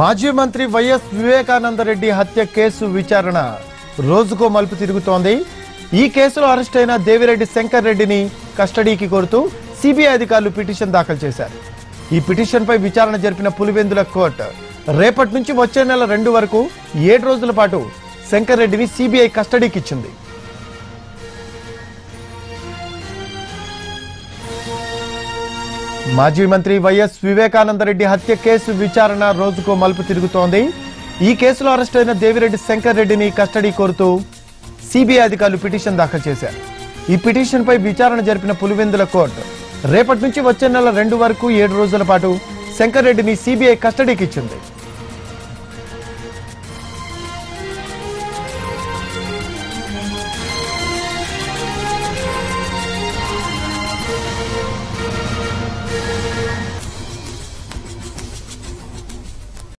మాజీ మంత్రి వైఎస్ వివేకానందరెడ్డి హత్య కేసు విచారణ. రోజుకో మలుపు తిరుగుతోంది. ఈ కేసులో అరెస్ట్ అయిన దేవిరెడ్డి శంకర్ రెడ్డిని కస్టడీకి కోరుతూ సిబిఐ అధికారులు పిటిషన్ దాఖలు చేశారు. ఈ పిటిషన్పై విచారణ జరిపిన పులివెందుల కోర్టు. రేపటి నుంచి వచ్చే నెల రెండు వరకు ఏడు రోజుల పాటు శంకర్ రెడ్డిని సిబిఐ కస్టడీకి ఇచ్చింది మాజీ మంత్రి వైఎస్ వివేకానందరెడ్డి హత్య కేసు విచారణ రోజుకో మలుపు తిరుగుతోంది. ఈ కేసులో అరెస్ట్ అయిన దేవిరెడ్డి శంకర్ రెడ్డిని కస్టడీ కోరుతూ సిబిఐ అధికారులు పిటిషన్ దాఖలు చేశారు. ఈ పిటిషన్పై విచారణ జరిపిన పులివెందుల కోర్టు రేపటి నుంచి వచ్చే నెల రెండు వరకు ఏడు రోజుల పాటు శంకర్ రెడ్డిని సిబిఐ కస్టడీకి ఇచ్చింది.